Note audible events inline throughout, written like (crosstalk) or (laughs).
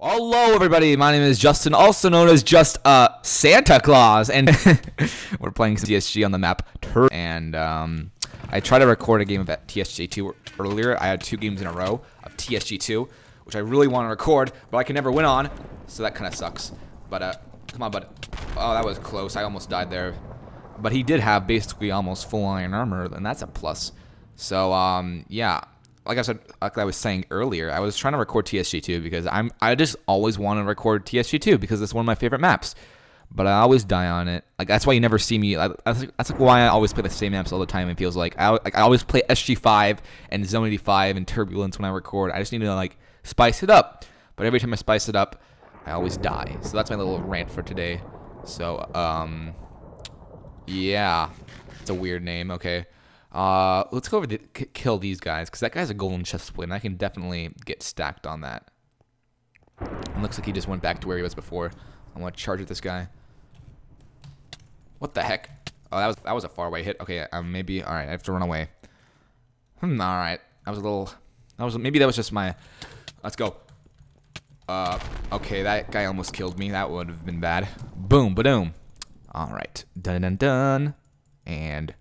Hello, everybody. My name is Justin, also known as just uh, Santa Claus, and (laughs) we're playing some TSG on the map. And um, I tried to record a game of TSG2 earlier. I had two games in a row of TSG2, which I really want to record, but I can never win on, so that kind of sucks. But uh, come on, bud. Oh, that was close. I almost died there. But he did have basically almost full iron armor, and that's a plus. So um, yeah like I said, like I was saying earlier, I was trying to record TSG2 because I'm I just always want to record TSG2 because it's one of my favorite maps. But I always die on it. Like that's why you never see me. That's, that's like why I always play the same maps all the time. It feels like I like I always play SG5 and Zone 85 and Turbulence when I record. I just need to like spice it up. But every time I spice it up, I always die. So that's my little rant for today. So um, yeah, it's a weird name. Okay. Uh, let's go over to kill these guys, because that guy's a golden chest plate, and I can definitely get stacked on that. It looks like he just went back to where he was before. I want to charge at this guy. What the heck? Oh, that was that was a far away hit. Okay, um, maybe. All right, I have to run away. Hmm. All right, that was a little. That was maybe that was just my. Let's go. Uh. Okay, that guy almost killed me. That would have been bad. Boom. Ba-doom. All right. Dun dun dun. And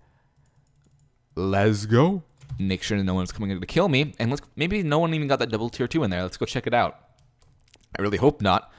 Let's go. Make sure no one's coming in to kill me. And let's maybe no one even got that double tier 2 in there. Let's go check it out. I really hope not.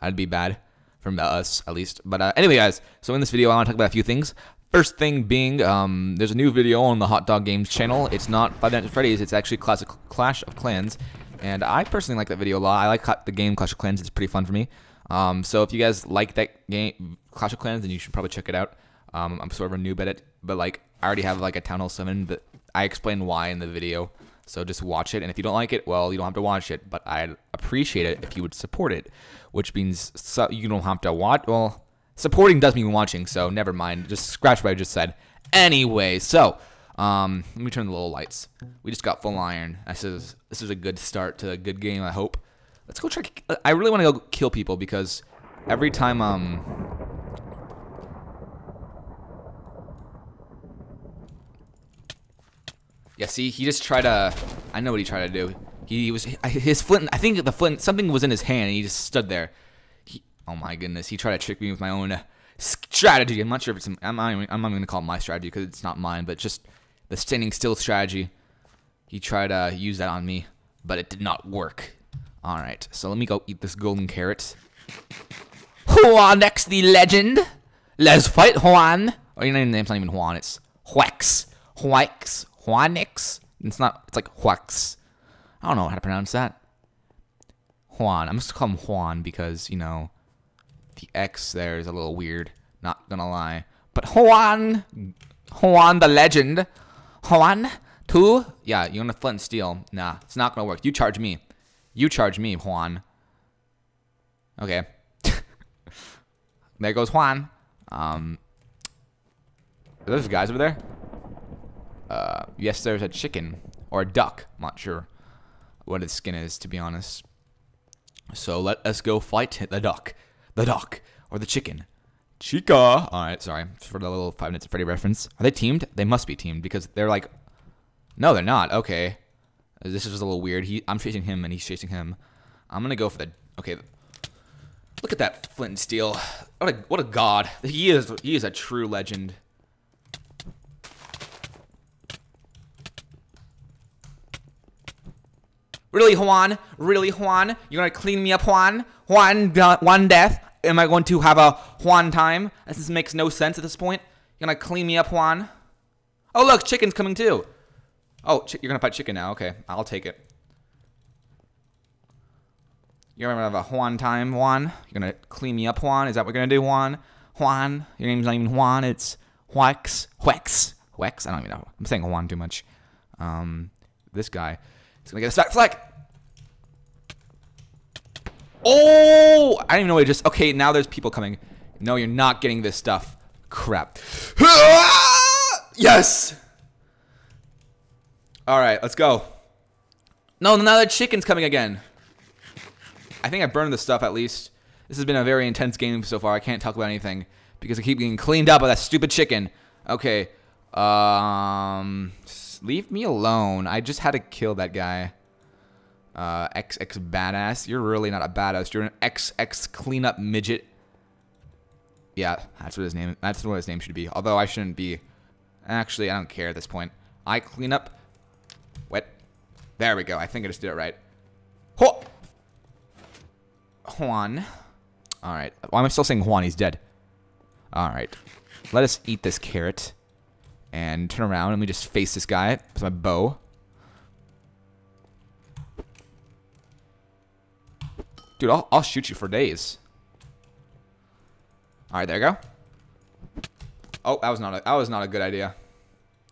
I'd be bad. From us, at least. But uh, anyway, guys. So in this video, I want to talk about a few things. First thing being, um, there's a new video on the Hot Dog Games channel. It's not Five Nights at Freddy's. It's actually Classic Clash of Clans. And I personally like that video a lot. I like the game Clash of Clans. It's pretty fun for me. Um, so if you guys like that game, Clash of Clans, then you should probably check it out. Um, I'm sort of a noob at it, but like I already have like a Town Hall 7, but I explain why in the video. So just watch it, and if you don't like it, well, you don't have to watch it. But I'd appreciate it if you would support it, which means so you don't have to watch. Well, supporting does mean watching, so never mind. Just scratch what I just said. Anyway, so um, let me turn the little lights. We just got full iron. This is this is a good start to a good game. I hope. Let's go try. I really want to go kill people because every time um Yeah, see, he just tried to. I know what he tried to do. He was his flint. I think the flint something was in his hand. and He just stood there. He, oh my goodness, he tried to trick me with my own uh, strategy. I'm not sure if it's. I'm. Even, I'm not going to call it my strategy because it's not mine, but just the standing still strategy. He tried to use that on me, but it did not work. All right, so let me go eat this golden carrot. Juan next, the legend. Let's fight Juan. Oh, your name's not even Juan. It's Huex. Huex. Juanix. It's not. It's like Huax. I don't know how to pronounce that. Juan. I'm just gonna call him Juan because you know the X there is a little weird. Not gonna lie. But Juan, Juan the legend, Juan two. Yeah, you're gonna flint and steel? Nah, it's not gonna work. You charge me. You charge me, Juan. Okay. (laughs) there goes Juan. Um, are those guys over there? Uh, yes, there's a chicken or a duck. I'm not sure what its skin is, to be honest. So let us go fight the duck, the duck, or the chicken. Chica. All right, sorry for the little Five Nights at Freddy reference. Are they teamed? They must be teamed because they're like, no, they're not. Okay, this is just a little weird. He, I'm chasing him and he's chasing him. I'm gonna go for the. Okay, look at that flint and steel. What a what a god. He is he is a true legend. Really, Juan? Really, Juan? You're gonna clean me up, Juan? Juan, uh, one death? Am I going to have a Juan time? This makes no sense at this point. You're gonna clean me up, Juan? Oh, look, chicken's coming too. Oh, you're gonna fight chicken now. Okay, I'll take it. You're gonna have a Juan time, Juan? You're gonna clean me up, Juan? Is that what you're gonna do, Juan? Juan? Your name's not even Juan, it's Huex. Huex. Huex? I don't even know. I'm saying Juan too much. Um, this guy. He's gonna get a stack flag. Oh! I didn't even know it just... Okay, now there's people coming. No, you're not getting this stuff. Crap. (laughs) Yes! Alright, let's go. No, now the chicken's coming again. I think I burned the stuff at least. This has been a very intense game so far. I can't talk about anything because I keep getting cleaned up by that stupid chicken. Okay. Um, leave me alone. I just had to kill that guy. Uh, XX badass. You're really not a badass. You're an XX cleanup midget. Yeah, that's what his name. That's what his name should be. Although I shouldn't be. Actually, I don't care at this point. I clean up. What? There we go. I think I just did it right. Ho! Juan. All right. Why am I still saying Juan? He's dead. All right. Let us eat this carrot and turn around and we just face this guy with my bow. Dude, I'll, I'll shoot you for days. All right, there you go. Oh, that was not a, that was not a good idea,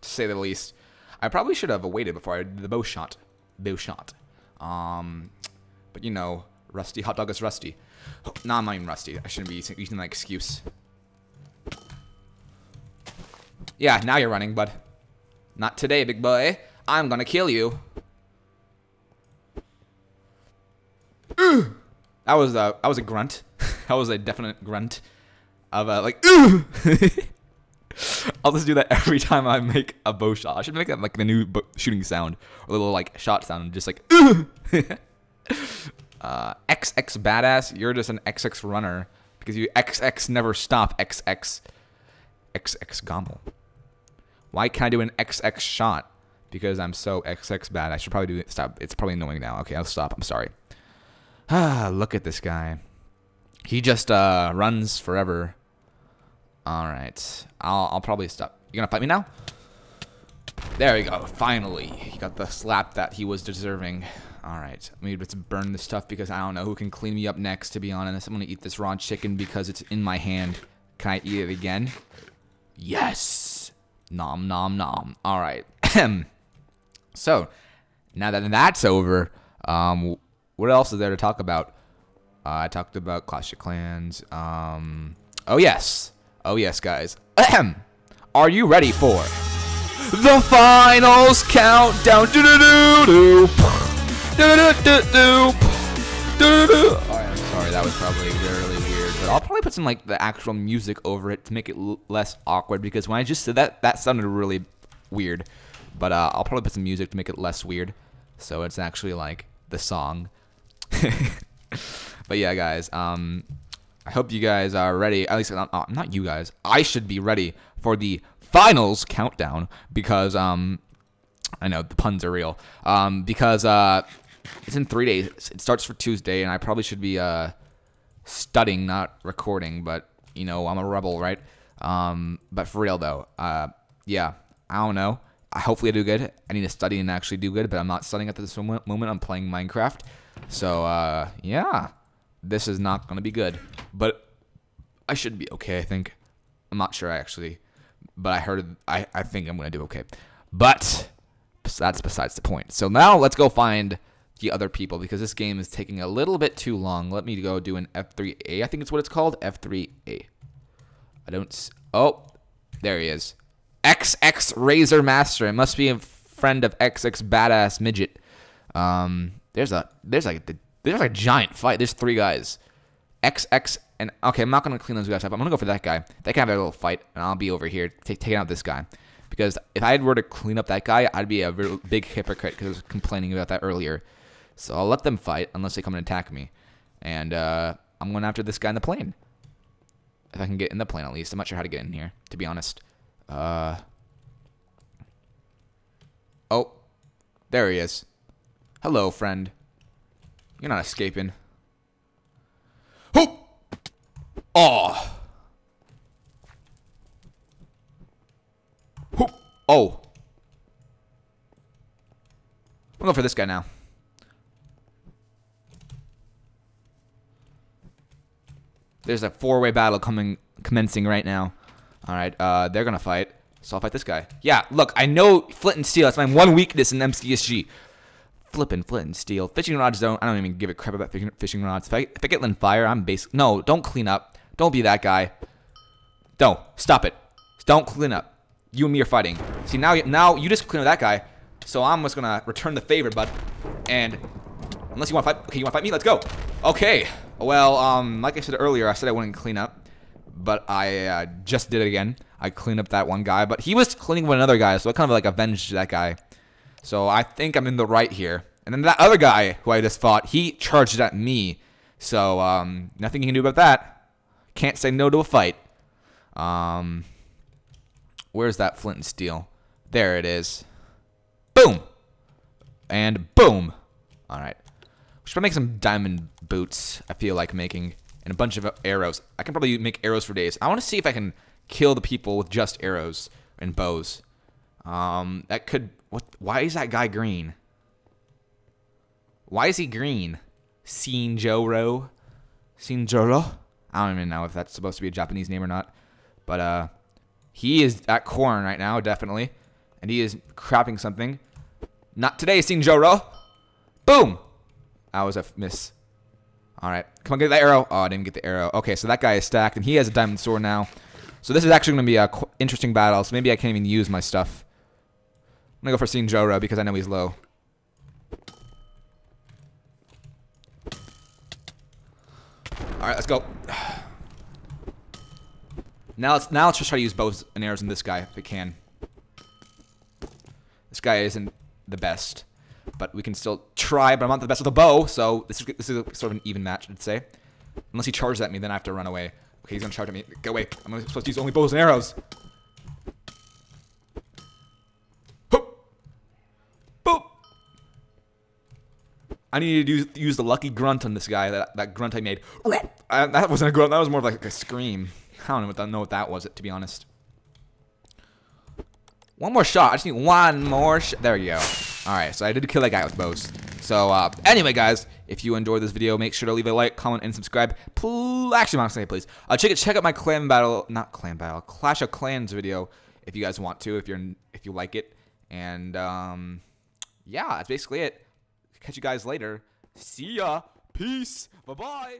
to say the least. I probably should have waited before I did the bow shot. Bow shot. Um, but you know, rusty hot dog is rusty. (gasps) Oh, no, I'm not even rusty. I shouldn't be using, using that excuse. Yeah, now you're running, bud. Not today, big boy. I'm gonna kill you. That was a that was a grunt. (laughs) that was a definite grunt of a like. (laughs) I'll just do that every time I make a bow shot. I should make that like the new shooting sound, a little like shot sound, just like. (laughs) uh, XX badass. You're just an XX runner because you XX never stop. XX XX gomel. Why can't I do an XX shot? Because I'm so XX bad. I should probably do it. Stop. It's probably annoying now. Okay, I'll stop. I'm sorry. Ah, (sighs) look at this guy. He just uh, runs forever. All right. I'll, I'll probably stop. You gonna fight me now? There we go. Finally. He got the slap that he was deserving. All right. Maybe let's burn this stuff because I don't know who can clean me up next, to be honest. I'm going to eat this raw chicken because it's in my hand. Can I eat it again? Yes. Nom, nom, nom. All right. (clears throat) so, now that that's over, um, what else is there to talk about? Uh, I talked about Clash of Clans. Um, oh, yes. Oh, yes, guys. Are you ready for the finals countdown? Do do do do. Do do do do. Do do. I'm sorry, that was probably really weird, but I'll probably put some like the actual music over it to make it less awkward because when I just said that, that sounded really weird. But uh, I'll probably put some music to make it less weird, so it's actually like the song. (laughs) but yeah, guys, um, I hope you guys are ready. At least not, not you guys. I should be ready for the finals countdown because um, I know the puns are real. Um, because uh, it's in three days. It starts for Tuesday, and I probably should be uh, studying, not recording. But you know, I'm a rebel, right? Um, but for real though, uh, yeah, I don't know. I hopefully I do good. I need to study and actually do good, but I'm not studying at this moment. I'm playing Minecraft. So uh, yeah, this is not gonna be good. But I should be okay. I think. I'm not sure I actually, but I heard. I I think I'm gonna do okay. But that's besides the point. So now let's go find the other people because this game is taking a little bit too long. Let me go do an F3A. I think it's what it's called. F3A. I don't. Oh, there he is. XX Razor Master. It must be a friend of XX Badass Midget. Um, there's a there's like the, there's like a giant fight. There's three guys. XX and okay, I'm not gonna clean those guys up. I'm gonna go for that guy. That guy have a little fight, and I'll be over here taking out this guy. Because if I were to clean up that guy, I'd be a big hypocrite because I was complaining about that earlier. So I'll let them fight unless they come and attack me. And uh, I'm going after this guy in the plane. If I can get in the plane at least. I'm not sure how to get in here, to be honest. Uh, oh, there he is. Hello, friend. You're not escaping. Hoop! Oh! Hoop! Oh! I'm going for this guy now. There's a four-way battle coming, commencing right now. All right, uh, they're gonna fight. So I'll fight this guy. Yeah, look, I know flint and steel. That's my one weakness in MCSG. Flipping flint and steel. Fishing rods don't. I don't even give a crap about fishing, fishing rods. If I, if I get in fire, I'm basically No, don't clean up. Don't be that guy. Don't stop it. Don't clean up. You and me are fighting. See now, now you just clean up that guy. So I'm just gonna return the favor, bud. And unless you want to fight, okay, you want to fight me? Let's go. Okay. Well, um, like I said earlier, I said I wouldn't clean up, but I uh, just did it again. I cleaned up that one guy, but he was cleaning with another guy, so I kind of like avenged that guy. So I think I'm in the right here. And then that other guy who I just fought, he charged at me. So um, nothing you can do about that. Can't say no to a fight. Um, where's that flint and steel? There it is. Boom. And boom. All right. We should probably make some diamond boots. I feel like making and a bunch of arrows. I can probably make arrows for days. I want to see if I can kill the people with just arrows and bows. Um, that could. What? Why is that guy green? Why is he green? Sinjoro. Sinjoro? I don't even know if that's supposed to be a Japanese name or not. But uh he is at corn right now, definitely. And he is crapping something. Not today, Sinjoro. Boom! That was a miss. Alright. Come on, get the arrow. Oh, I didn't get the arrow. Okay, so that guy is stacked, and he has a diamond sword now. So this is actually going to be a interesting battle, so maybe I can't even use my stuff. To go for seeing Sinjoro because I know he's low. Alright, let's go. (sighs) Now let's now let's just try to use bows and arrows in this guy if we can. This guy isn't the best, but we can still try. But I'm not the best with a bow, so this is this is sort of an even match, I'd say. Unless he charges at me, then I have to run away. Okay, he's gonna charge at me. Go away. I'm supposed to use only bows and arrows. I need to use, use the lucky grunt on this guy. That that grunt I made. I, that wasn't a grunt. That was more like a scream. I don't know what, that, know what that was. To be honest. One more shot. I just need one more. There you go. All right. So I did kill that guy with bows. So uh, anyway, guys, if you enjoyed this video, make sure to leave a like, comment, and subscribe. Please, actually, I'm not say please. Uh, check it. Check out my clan battle, not clan battle, Clash of Clans video if you guys want to, if you're if you like it. And um, yeah, that's basically it. Catch you guys later. See ya. Peace. Bye bye.